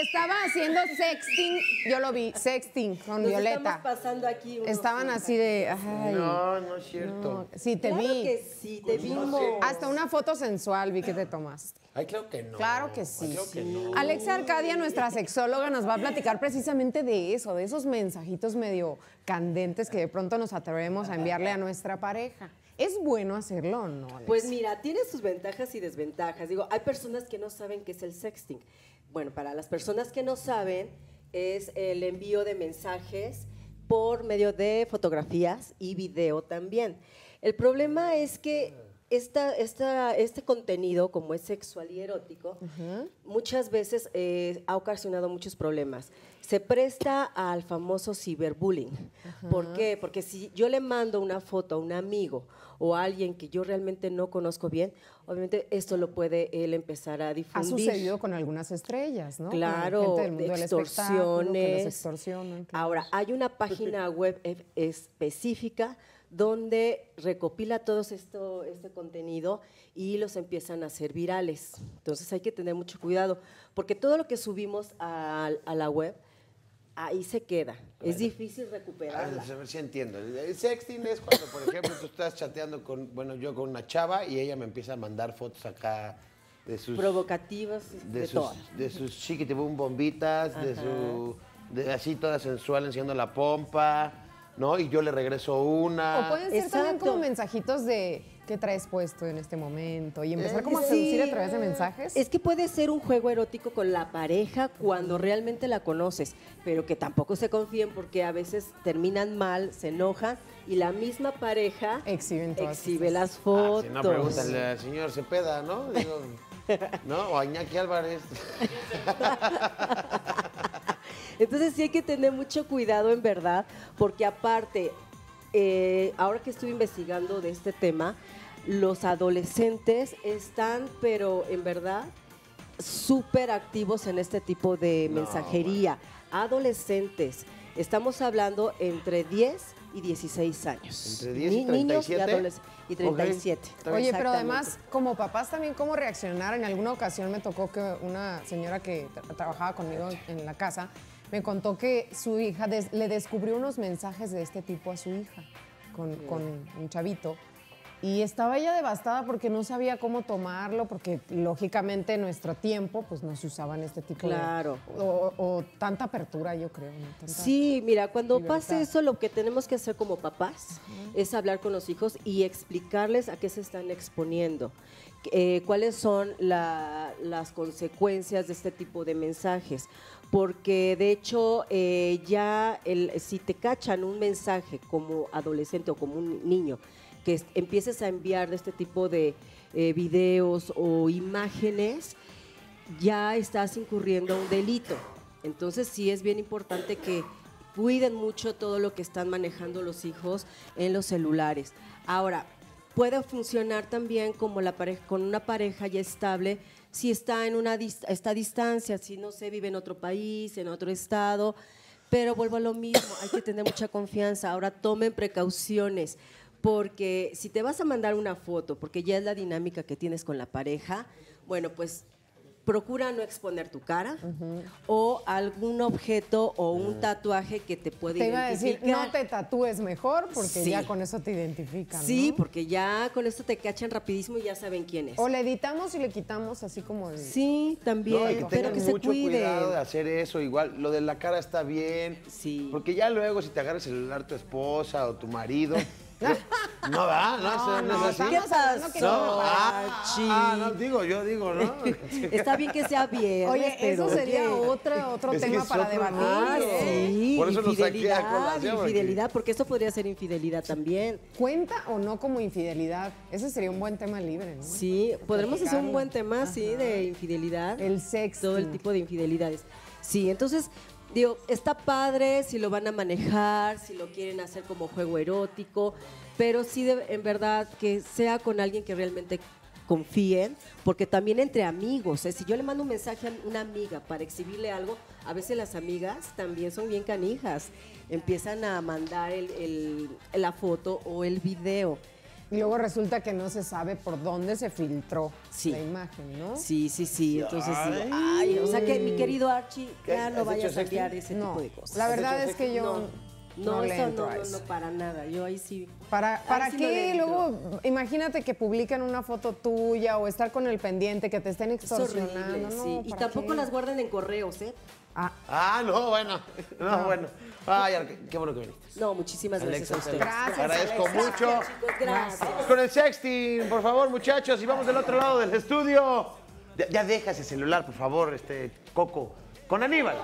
estaba haciendo sexting, yo lo vi, sexting con Nos Violeta. estamos pasando aquí unos Estaban así de, ay, No, no es cierto. no. sí, te Claro vi. que sí, te vimos. Hasta una foto sensual vi que te tomaste. Ay, claro que no. Claro que sí. Ay, claro que no. Alexia Arcadia, nuestra sexóloga, nos va a platicar precisamente de eso, de esos mensajitos medio candentes que de pronto nos atrevemos a enviarle a nuestra pareja. ¿Es bueno hacerlo o no? Alexia? Pues mira, tiene sus ventajas y desventajas. Digo, hay personas que no saben qué es el sexting. Bueno, para las personas que no saben, es el envío de mensajes por medio de fotografías y video también. El problema es que esta, esta, este contenido, como es sexual y erótico, muchas veces eh, ha ocasionado muchos problemas. Se presta al famoso ciberbullying. ¿Por qué? Porque si yo le mando una foto a un amigo o a alguien que yo realmente no conozco bien, obviamente esto lo puede él empezar a ha difundir. sucedido con algunas estrellas, ¿no? Claro, del mundo del espectáculo que los extorsiones. extorsionan, claro. Ahora, hay una página web e- específica donde recopila todo esto, este contenido y los empiezan a hacer virales. Entonces hay que tener mucho cuidado, porque todo lo que subimos a, a la web, ahí se queda. Es difícil recuperarla. ver, a ver si entiendo. El sexting es cuando, por ejemplo, tú estás chateando con, bueno, yo con una chava y ella me empieza a mandar fotos acá de sus... Provocativas de, de, sus, todo. de sus chiquitibum bombitas, de su... De así toda sensual enseñando la pompa, ¿no? Y yo le regreso una. O pueden ser también como mensajitos de qué traes puesto en este momento y empezar Eh, como a Sí. seducir a través de mensajes. Es que puede ser un juego erótico con la pareja cuando realmente la conoces, pero que tampoco se confíen porque a veces terminan mal, se enojan y la misma pareja Exhiben todas exhibe las Ah, fotos. si no, pregúntale al señor Cepeda, ¿no? Digo, ¿No? O a Iñaki Álvarez. Entonces sí hay que tener mucho cuidado en verdad, porque aparte, eh, ahora que estuve investigando de este tema, los adolescentes están, pero en verdad, súper activos en este tipo de No, mensajería. Adolescentes, estamos hablando entre 10 y 16 años. Entre 10 y Ni- Niños y 37. adolescentes. Y 37. Ok, está bien. Oye, pero además, como papás también, ¿cómo reaccionar? En alguna ocasión me tocó que una señora que tra- trabajaba conmigo en la casa me contó que su hija des- le descubrió unos mensajes de este tipo a su hija con, con un chavito. Y estaba ella devastada porque no sabía cómo tomarlo, porque lógicamente en nuestro tiempo pues no se usaban este tipo Claro. de... O, o tanta apertura, yo creo. Sí, mira, cuando libertad. pase eso, lo que tenemos que hacer como papás es hablar con los hijos y explicarles a qué se están exponiendo, eh, cuáles son la- las consecuencias de este tipo de mensajes. Porque de hecho, eh, ya el- si te cachan un mensaje como adolescente o como un niño, que es- empieces a enviar de este tipo de eh, videos o imágenes, ya estás incurriendo a un delito. Entonces sí es bien importante que cuiden mucho todo lo que están manejando los hijos en los celulares. Ahora, puede funcionar también como la pareja, con una pareja ya estable si está en una distancia, si no se vive en otro país, en otro estado. Pero vuelvo a lo mismo, hay que tener mucha confianza. Ahora tomen precauciones, porque si te vas a mandar una foto, porque ya es la dinámica que tienes con la pareja, bueno, pues procura no exponer tu cara o algún objeto o un tatuaje que te puede Te iba a decir, identificar. no te tatúes mejor porque Sí. ya con eso te identifican. Sí, ¿no? porque ya con esto te cachan rapidísimo y ya saben quién es. O le editamos y le quitamos así como... el- Sí, también, No, que pero tengan que se mucho cuidado de hacer eso. Igual, lo de la cara está bien. Sí. Porque ya luego, si te agarra el celular tu esposa o tu marido. no, va, no, eso no, es así. ¿Qué pasó? que No, no, ah, ah, no, digo, yo digo, ¿no? Está bien que sea viernes, Oye, pero eso sería oye. otro, otro Es tema es para debatir. Ah. ¿eh? sí, Por eso infidelidad, colación, porque- infidelidad, porque esto podría ser infidelidad también. ¿Cuenta o no como infidelidad? Ese sería un buen tema libre, ¿no? Sí, podremos hacer un buen tema, sí, de infidelidad. El sexting. Todo el tipo de infidelidades. Sí, entonces, digo, está padre si lo van a manejar, si lo quieren hacer como juego erótico, pero sí, de- en verdad, que sea con alguien que realmente confíen, porque también entre amigos, ¿eh? si yo le mando un mensaje a una amiga para exhibirle algo, a veces las amigas también son bien canijas, empiezan a mandar el- el- la foto o el video. Y luego resulta que no se sabe por dónde se filtró Sí. la imagen, ¿no? Sí, sí, sí. Entonces, digo, ay, o sea que mi querido Archie, ya ¿Has no vayas a enviar ese No, tipo de cosas. la verdad es que yo no, no, no, eso no, no, no, para nada. Yo ahí sí. ¿Para, para Ahí sí no le qué? Luego, imagínate que publican una foto tuya o estar con el pendiente, que te estén Es extorsionando. horrible, no, sí. Y ¿para tampoco qué? las guarden en correos, ¿eh? Ah, Ah, no, bueno. No, bueno. Ay, qué bueno que viniste. No, muchísimas gracias a ustedes. Gracias, Te agradezco Alexa. mucho. Chicos, gracias. Vamos con el sexting, por favor, muchachos, y vamos del otro lado del estudio. Ya, ya deja ese celular, por favor, este Coco. Con Aníbal.